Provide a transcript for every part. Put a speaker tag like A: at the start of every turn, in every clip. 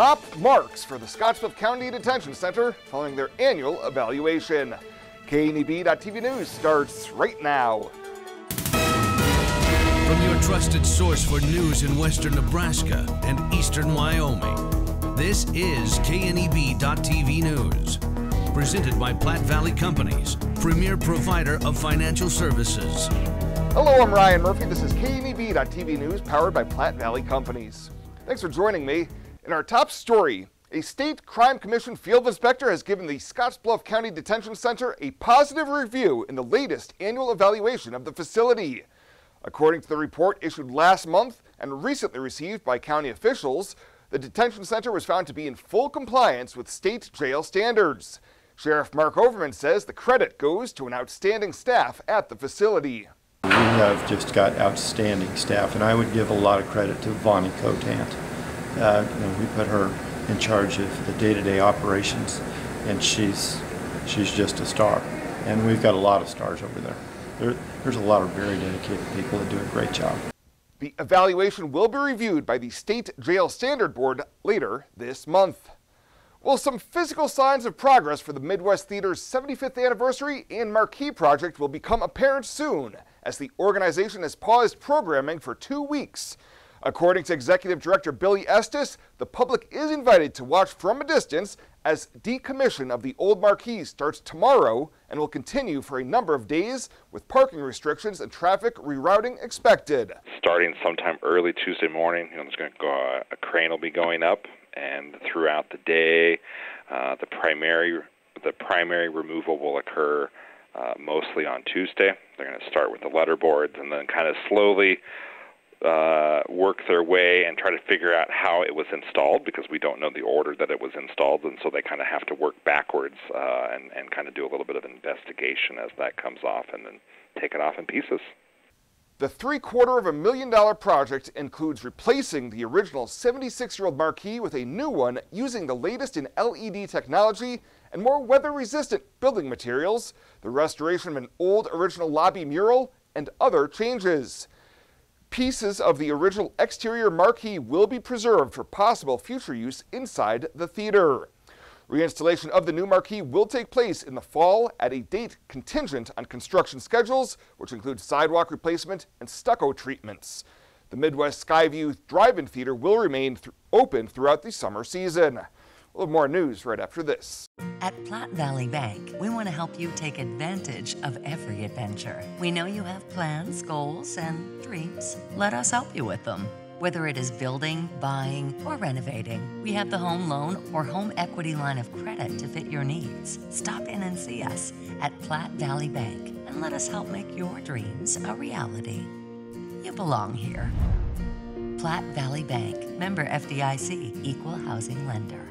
A: top marks for the Scottsbluff County Detention Center following their annual evaluation. KNEB.TV News starts right now.
B: From your trusted source for news in western Nebraska and eastern Wyoming, this is KNEB.TV News. Presented by Platte Valley Companies, premier provider of financial services.
A: Hello, I'm Ryan Murphy. This is KNEB.TV News powered by Platte Valley Companies. Thanks for joining me. In our top story, a state crime commission field inspector has given the Scottsbluff County Detention Center a positive review in the latest annual evaluation of the facility. According to the report issued last month and recently received by county officials, the detention center was found to be in full compliance with state jail standards. Sheriff Mark Overman says the credit goes to an outstanding staff at the facility.
C: We have just got outstanding staff, and I would give a lot of credit to Vonnie Cotant. Uh, you know, we put her in charge of the day-to-day operations, and she's she's just a star. And we've got a lot of stars over there. there. There's a lot of very dedicated people that do a great job.
A: The evaluation will be reviewed by the State Jail Standard Board later this month. Well, some physical signs of progress for the Midwest Theater's 75th anniversary and marquee project will become apparent soon as the organization has paused programming for two weeks. According to Executive Director Billy Estes, the public is invited to watch from a distance as decommission of the old marquee starts tomorrow and will continue for a number of days with parking restrictions and traffic rerouting expected.
D: Starting sometime early Tuesday morning, you know, there's going to go a crane will be going up, and throughout the day, uh, the primary the primary removal will occur uh, mostly on Tuesday. They're going to start with the letterboards and then kind of slowly uh, work their way and try to figure out how it was installed because we don't know the order that it was installed, and so they kind of have to work backwards uh, and, and kind of do a little bit of investigation as that comes off and then take it off in pieces.
A: The three quarter of a million dollar project includes replacing the original 76 year old marquee with a new one using the latest in LED technology and more weather resistant building materials, the restoration of an old original lobby mural, and other changes. Pieces of the original exterior marquee will be preserved for possible future use inside the theater. Reinstallation of the new marquee will take place in the fall at a date contingent on construction schedules, which include sidewalk replacement and stucco treatments. The Midwest Skyview Drive-In Theater will remain th open throughout the summer season. We'll have more news right after this.
E: At Platte Valley Bank, we want to help you take advantage of every adventure. We know you have plans, goals, and dreams. Let us help you with them. Whether it is building, buying, or renovating, we have the home loan or home equity line of credit to fit your needs. Stop in and see us at Platte Valley Bank and let us help make your dreams a reality. You belong here. Platte Valley Bank, member FDIC, equal housing lender.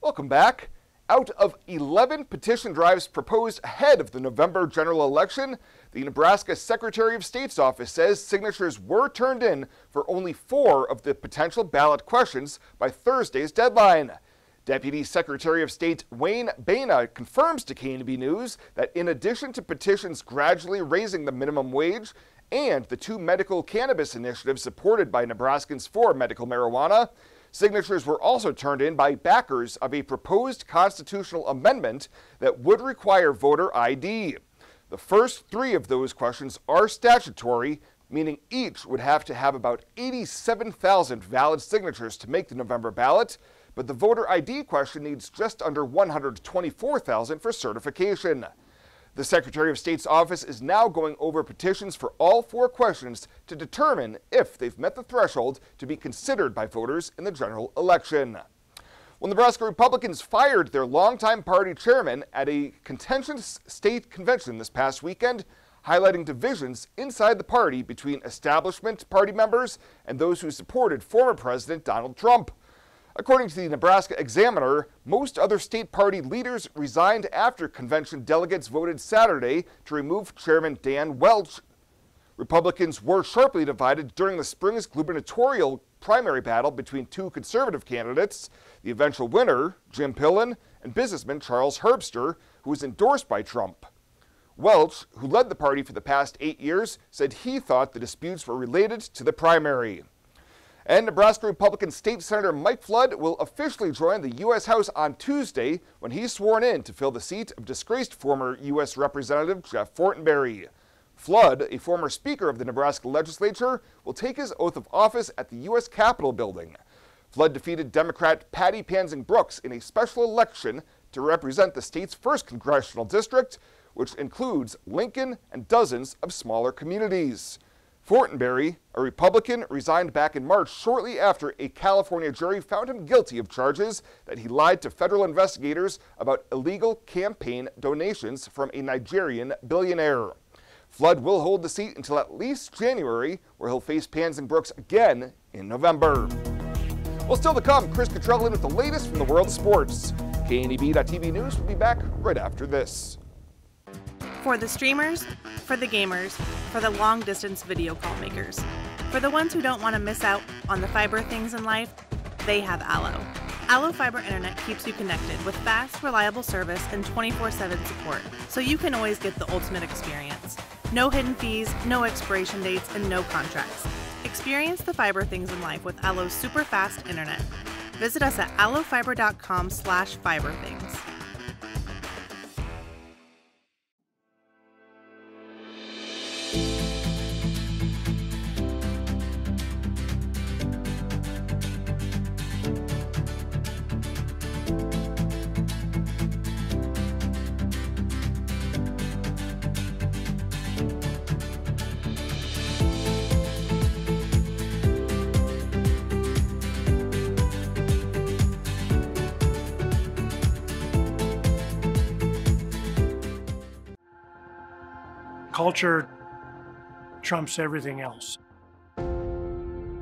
A: Welcome back. Out of 11 petition drives proposed ahead of the November general election, the Nebraska Secretary of State's office says signatures were turned in for only four of the potential ballot questions by Thursday's deadline. Deputy Secretary of State Wayne Bena confirms to KNEB News that in addition to petitions gradually raising the minimum wage and the two medical cannabis initiatives supported by Nebraskans for medical marijuana, Signatures were also turned in by backers of a proposed constitutional amendment that would require voter ID. The first three of those questions are statutory, meaning each would have to have about 87,000 valid signatures to make the November ballot, but the voter ID question needs just under 124,000 for certification. The Secretary of State's office is now going over petitions for all four questions to determine if they've met the threshold to be considered by voters in the general election. When Nebraska Republicans fired their longtime party chairman at a contentious state convention this past weekend, highlighting divisions inside the party between establishment party members and those who supported former President Donald Trump. According to the Nebraska Examiner, most other state party leaders resigned after convention delegates voted Saturday to remove Chairman Dan Welch. Republicans were sharply divided during the spring's gubernatorial primary battle between two conservative candidates, the eventual winner, Jim Pillen, and businessman Charles Herbster, who was endorsed by Trump. Welch, who led the party for the past eight years, said he thought the disputes were related to the primary. And Nebraska Republican State Senator Mike Flood will officially join the U.S. House on Tuesday when he's sworn in to fill the seat of disgraced former U.S. Representative Jeff Fortenberry. Flood, a former Speaker of the Nebraska legislature, will take his oath of office at the U.S. Capitol building. Flood defeated Democrat Patty Pansing Brooks in a special election to represent the state's first congressional district, which includes Lincoln and dozens of smaller communities. Fortenberry, a Republican, resigned back in March shortly after a California jury found him guilty of charges that he lied to federal investigators about illegal campaign donations from a Nigerian billionaire. Flood will hold the seat until at least January, where he'll face Pansing Brooks again in November. Well, still to come, Chris Cottrell in with the latest from the world of sports. KNEB.TV News will be back right after this.
F: For the streamers, for the gamers, for the long distance video call makers, for the ones who don't want to miss out on the fiber things in life, they have Allo. Allo Fiber Internet keeps you connected with fast, reliable service and 24 7 support, so you can always get the ultimate experience. No hidden fees, no expiration dates, and no contracts. Experience the fiber things in life with Allo's super fast internet. Visit us at allofiber.com slash fiberthings.
G: Culture trumps everything else.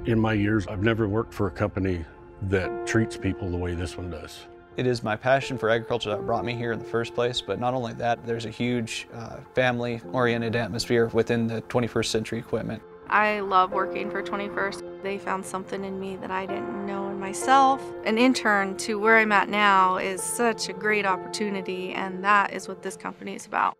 H: In my years, I've never worked for a company that treats people the way this one does.
I: It is my passion for agriculture that brought me here in the first place, but not only that, there's a huge uh, family-oriented atmosphere within the 21st Century Equipment.
J: I love working for 21st. They found something in me that I didn't know in myself. An intern to where I'm at now is such a great opportunity, and that is what this company is about.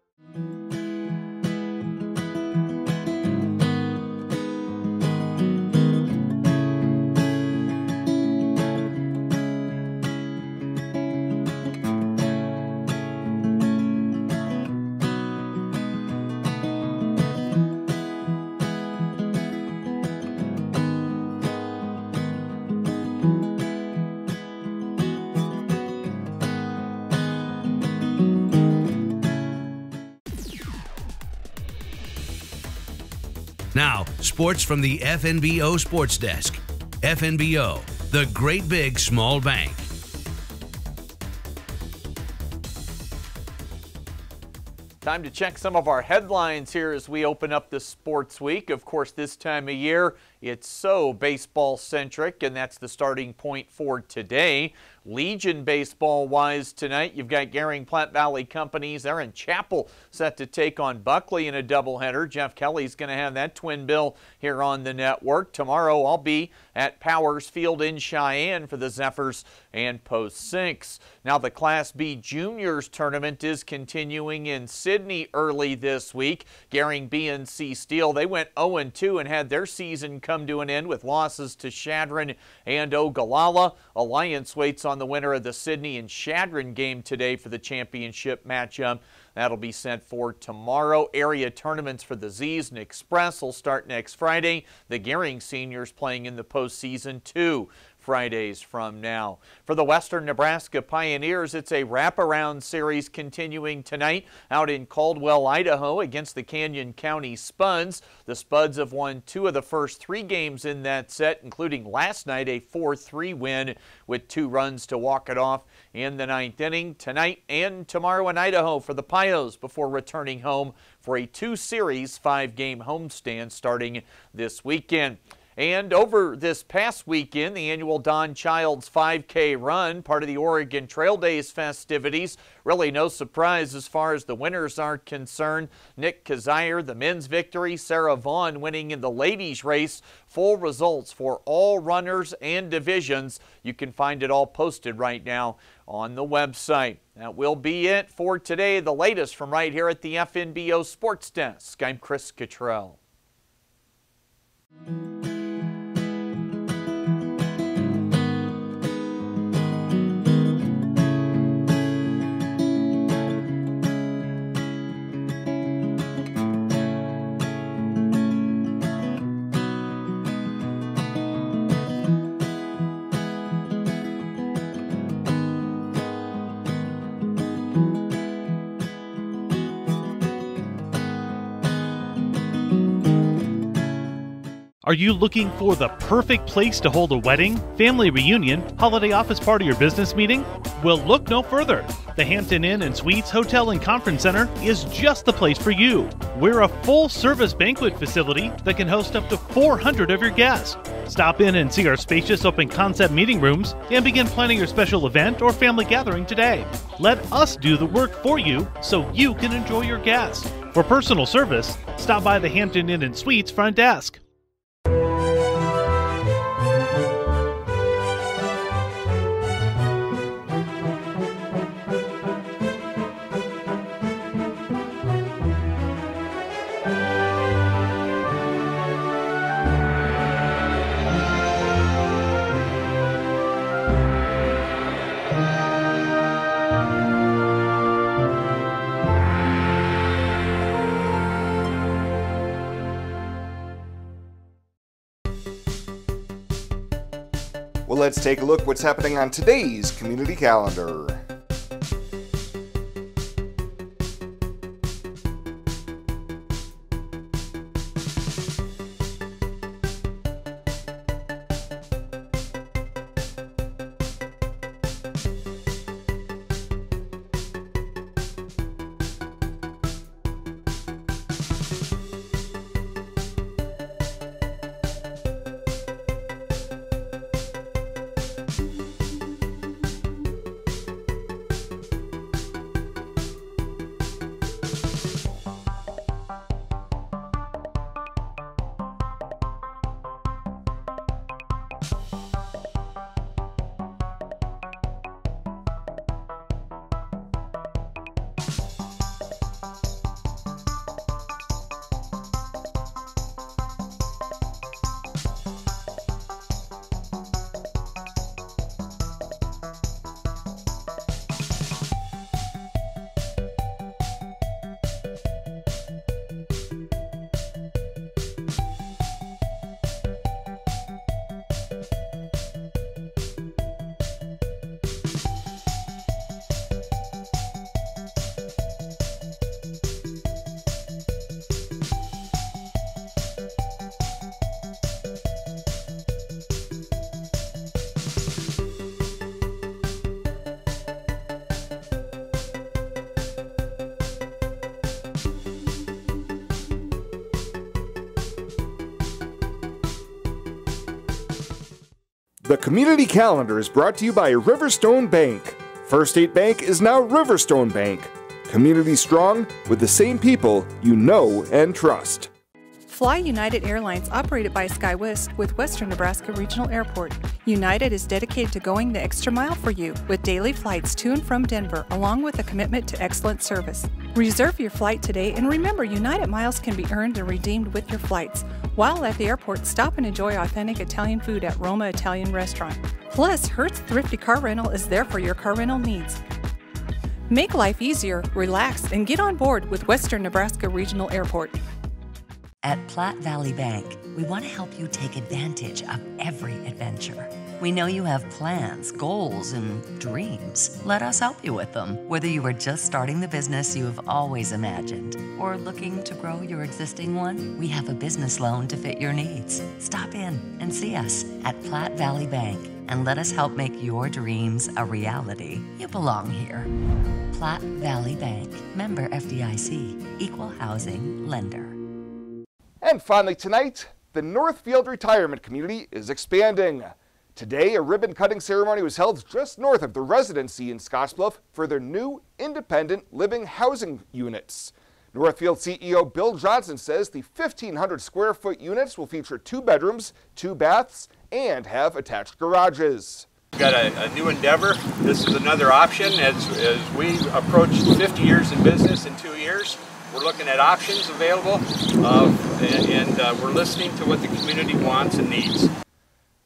B: Now, sports from the FNBO Sports Desk. FNBO, the great big small bank.
K: Time to check some of our headlines here as we open up the sports week. Of course, this time of year, it's so baseball centric, and that's the starting point for today. Legion baseball wise tonight, you've got Gering Platte Valley Companies. They're in Chappell set to take on Buckley in a doubleheader. Jeff Kelly's going to have that twin bill here on the network. Tomorrow I'll be at Powers Field in Cheyenne for the Zephyrs and Post 6. Now the Class B Juniors tournament is continuing in Sidney early this week. Gering B&C Steel, they went 0-2 and had their season come to an end with losses to Chadron and Ogallala. Alliance waits on the winner of the Sidney and Chadron game today for the championship matchup. That'll be sent for tomorrow. Area tournaments for the Z's and Express will start next Friday. The Gering seniors playing in the postseason too. Fridays from now. For the Western Nebraska Pioneers, it's a wraparound series continuing tonight out in Caldwell, Idaho against the Canyon County Spuds. The Spuds have won two of the first three games in that set, including last night a 4-3 win with two runs to walk it off in the ninth inning. Tonight and tomorrow in Idaho for the Pios before returning home for a two-series five-game homestand starting this weekend. And over this past weekend, the annual Don Childs 5K run, part of the Oregon Trail Days festivities. Really no surprise as far as the winners are concerned. Nick Kazire, the men's victory, Sarah Vaughn winning in the ladies race. Full results for all runners and divisions. You can find it all posted right now on the website. That will be it for today. The latest from right here at the FNBO Sports Desk. I'm Chris Cottrell.
L: Are you looking for the perfect place to hold a wedding, family reunion, holiday office party, or business meeting? Well, look no further. The Hampton Inn and Suites Hotel and Conference Center is just the place for you. We're a full service banquet facility that can host up to 400 of your guests. Stop in and see our spacious open concept meeting rooms and begin planning your special event or family gathering today. Let us do the work for you so you can enjoy your guests. For personal service, stop by the Hampton Inn and Suites front desk.
A: Well, let's take a look what's happening on today's community calendar. The community calendar is brought to you by Riverstone Bank. First State Bank is now Riverstone Bank. Community strong with the same people you know and trust.
M: Fly United Airlines operated by SkyWest with Western Nebraska Regional Airport. United is dedicated to going the extra mile for you with daily flights to and from Denver, along with a commitment to excellent service. Reserve your flight today and remember United miles can be earned and redeemed with your flights. While at the airport, stop and enjoy authentic Italian food at Roma Italian Restaurant. Plus, Hertz Thrifty Car Rental is there for your car rental needs. Make life easier, relax, and get on board with Western Nebraska Regional Airport.
E: At Platte Valley Bank, we want to help you take advantage of every adventure. We know you have plans, goals, and dreams. Let us help you with them. Whether you are just starting the business you have always imagined or looking to grow your existing one, we have a business loan to fit your needs. Stop in and see us at Platte Valley Bank and let us help make your dreams a reality. You belong here. Platte Valley Bank, member FDIC, equal housing lender.
A: And finally tonight, the Northfield Retirement Community is expanding. Today, a ribbon cutting ceremony was held just north of the residency in Scottsbluff for their new independent living housing units. Northfield CEO Bill Johnson says the 1,500 square foot units will feature two bedrooms, two baths, and have attached garages.
N: We've got a, a new endeavor. This is another option as, as we approach 50 years in business in two years. We're looking at options available uh, and, and uh, we're listening to what the community wants and needs.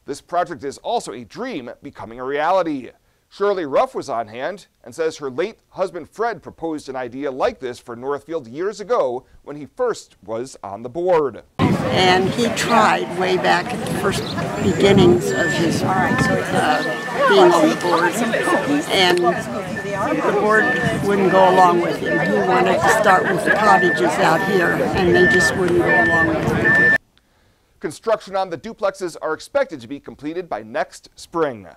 A: This project is also a dream becoming a reality. Shirley Ruff was on hand and says her late husband Fred proposed an idea like this for Northfield years ago when he first was on the board.
O: And he tried way back at the first beginnings of his uh, being on the board. And the board wouldn't go along with him. He wanted to start with the cottages out here, and they just wouldn't go along with him.
A: Construction on the duplexes are expected to be completed by next spring.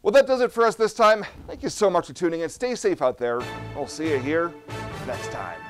A: Well, that does it for us this time. Thank you so much for tuning in. Stay safe out there. We'll see you here next time.